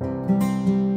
Música